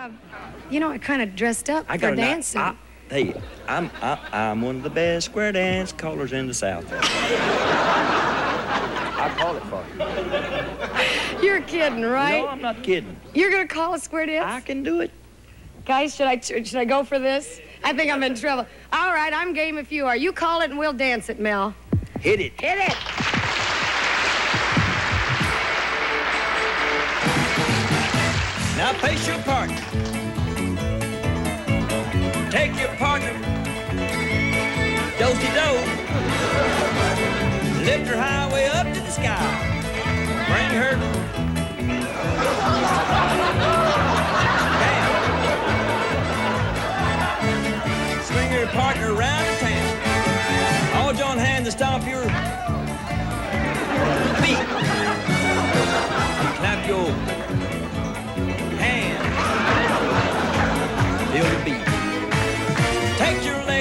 Uh, you know, I kind of dressed up I for got a ni- dancing. I- hey, I'm I, I'm one of the best square dance callers in the South. I call it for you. You're kidding, right? No, I'm not kidding. You're gonna call a square dance? I can do it. Guys, should I should I go for this? I think I'm in trouble. All right, I'm game if you are. You call it and we'll dance it, Mel. Hit it. Hit it. Now face your partner. Take your partner. Dosey do. Lift her highway up to the sky. Bring her. Swing your partner around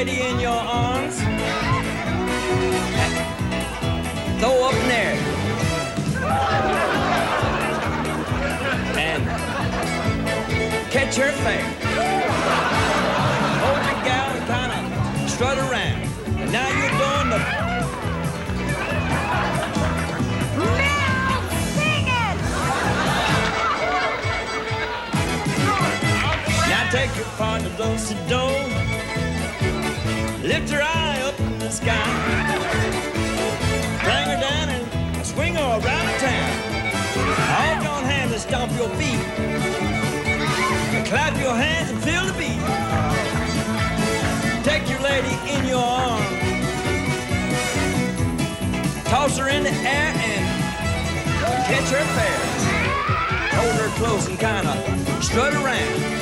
lady in your arms. Throw up in there. And catch her fair. Hold your gal and kind of strut around. Now you're doing the Now take Lift her eye up in the sky. Bring her down and swing her around the town. All on hand and stomp your feet. Clap your hands and feel the beat. Take your lady in your arms. Toss her in the air and catch her fair. Hold her close and kinda strut around.